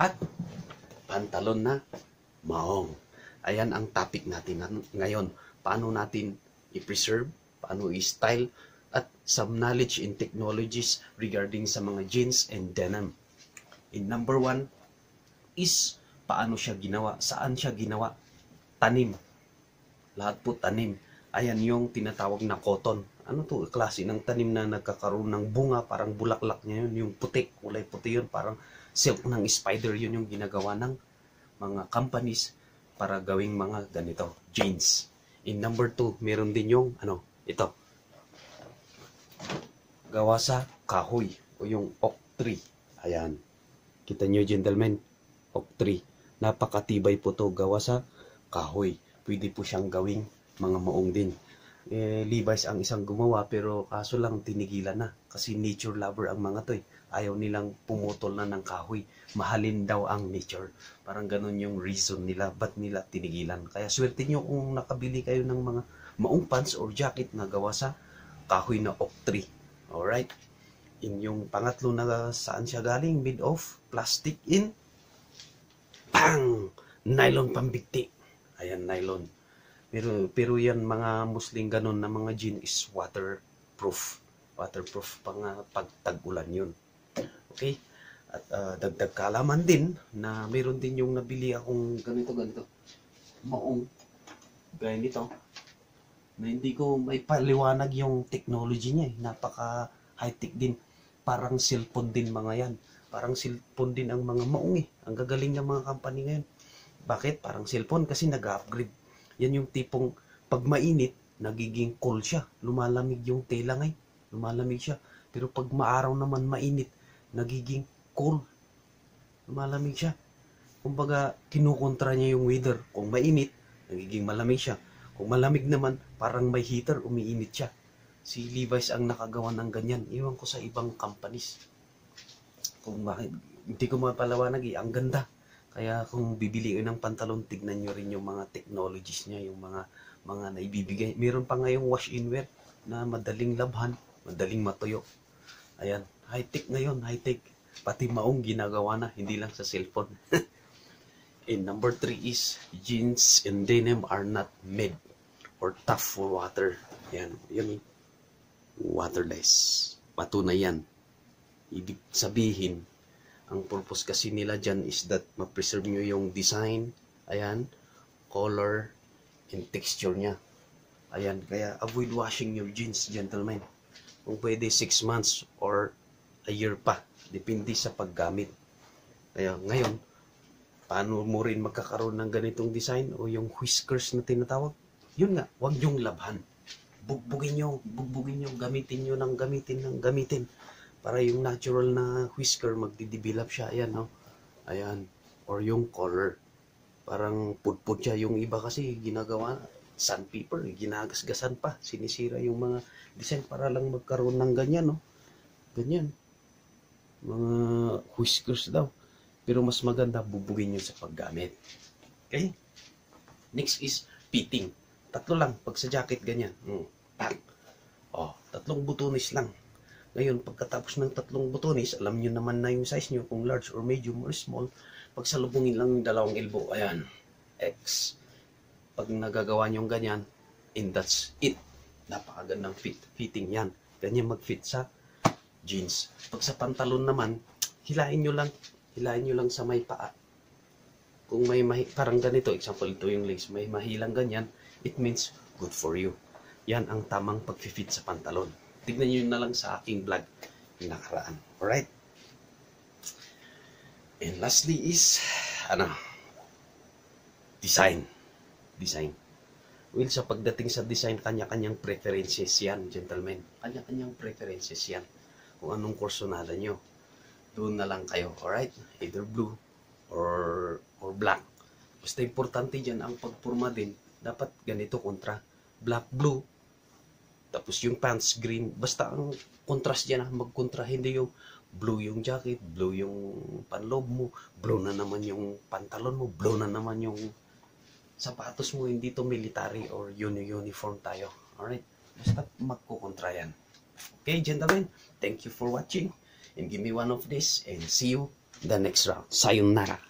at pantalon na maong. Ayan ang topic natin na- ngayon. Paano natin i-preserve, paano i-style, at some knowledge in technologies regarding sa mga jeans and denim. In number one is paano siya ginawa, saan siya ginawa, tanim. Lahat po tanim. Ayan yung tinatawag na cotton. Ano to? Klase ng tanim na nagkakaroon ng bunga, parang bulaklak niya yun, yung puti, kulay puti yun, parang silk ng spider yun yung ginagawa ng mga companies para gawing mga ganito, jeans. In number two, meron din yung, ano, ito, gawa sa kahoy o yung oak tree. Ayan. Kita nyo, gentlemen, oak tree. Napakatibay po to gawa sa kahoy. Pwede po siyang gawing mga maong din. Eh, Levi's ang isang gumawa pero kaso lang tinigilan na kasi nature lover ang mga to eh. Ayaw nilang pumutol na ng kahoy. Mahalin daw ang nature. Parang ganun yung reason nila. Ba't nila tinigilan? Kaya swerte nyo kung nakabili kayo ng mga maong pants or jacket na gawa sa kahoy na oak tree. Alright? In yung pangatlo na saan siya galing, made of plastic in pang! Nylon pambigti. Ayan, nylon. Pero, pero yan mga Muslim ganun na mga jean is waterproof. Waterproof pang uh, pagtag-ulan yun. Okay? At ah, dagdag kalaman din na meron din yung nabili akong ganito ganito. Maong gaya nito na hindi ko may paliwanag yung technology niya eh. Napaka high-tech din. Parang cellphone din mga yan. Parang cellphone din ang mga maong eh. Ang gagaling ng mga company ngayon. Bakit? Parang cellphone kasi nag-upgrade. Yan yung tipong pag mainit, nagiging cool siya. Lumalamig yung tela ngay. Lumalamig siya. Pero pag maaraw naman mainit, nagiging cool. Lumalamig siya. Kumbaga, kinukontra niya yung weather. Kung mainit, nagiging malamig siya. Kung malamig naman, parang may heater, umiinit siya. Si Levi's ang nakagawa ng ganyan. Iwan ko sa ibang companies. Kung bakit, hindi ko mapalawanag eh. Ang ganda. Kaya kung bibili ng pantalon, tignan nyo rin yung mga technologies niya, yung mga mga naibibigay. Meron pa ngayong wash-in wear na madaling labhan, madaling matuyo. Ayan, high-tech ngayon, high-tech. Pati maong ginagawa na, hindi lang sa cellphone. And number three is, jeans and denim are not made or tough for water. Yan, yun, waterless. Patunay yan. Ibig sabihin, ang purpose kasi nila dyan is that ma-preserve nyo yung design, ayan, color, and texture niya. Ayan, kaya avoid washing your jeans, gentlemen. Kung pwede, 6 months or a year pa. Depende sa paggamit. Kaya ngayon, paano mo rin magkakaroon ng ganitong design o yung whiskers na tinatawag? Yun nga, huwag yung labhan. Bugbugin nyo, bugbugin nyo, gamitin nyo ng gamitin ng gamitin. Para yung natural na whisker, magdidevelop siya. Ayan, no? Ayan. Or yung color. Parang pudpud siya. Yung iba kasi ginagawa, sandpaper, ginagasgasan pa. Sinisira yung mga design para lang magkaroon ng ganyan, no? Ganyan. Mga whiskers daw. Pero mas maganda, bubugin nyo sa paggamit. Okay? Next is fitting. Tatlo lang. Pag sa jacket, ganyan. Hmm. Oh, tatlong butones lang. Ngayon, pagkatapos ng tatlong butones, alam nyo naman na yung size nyo, kung large or medium or small. Pag salubungin lang yung dalawang elbow, ayan, X. Pag nagagawa nyo ganyan, and that's it. Napakagandang fit, fitting yan. Ganyan mag-fit sa jeans. Pag sa pantalon naman, hilain nyo lang, hilain nyo lang sa may paa. Kung may mahi, parang ganito, example, ito yung legs, may mahilang ganyan, it means good for you. Yan ang tamang pag-fit sa pantalon. Tignan nyo na lang sa aking vlog yung nakaraan. Alright? And lastly is, ano, design. Design. Well, sa pagdating sa design, kanya-kanyang preferences yan, gentlemen. Kanya-kanyang preferences yan. Kung anong kursonada nyo. Doon na lang kayo, alright? Either blue or or black. Basta importante dyan ang pagpurma din. Dapat ganito kontra. Black, blue. Tapos yung pants, green. Basta ang contrast dyan, ah, magkontra. Hindi yung blue yung jacket, blue yung panloob mo, blue na naman yung pantalon mo, blue na naman yung sapatos mo, hindi to military or uni uniform tayo. Alright? Basta magkukontra yan. Okay, gentlemen, thank you for watching and give me one of this and see you the next round. Sayonara.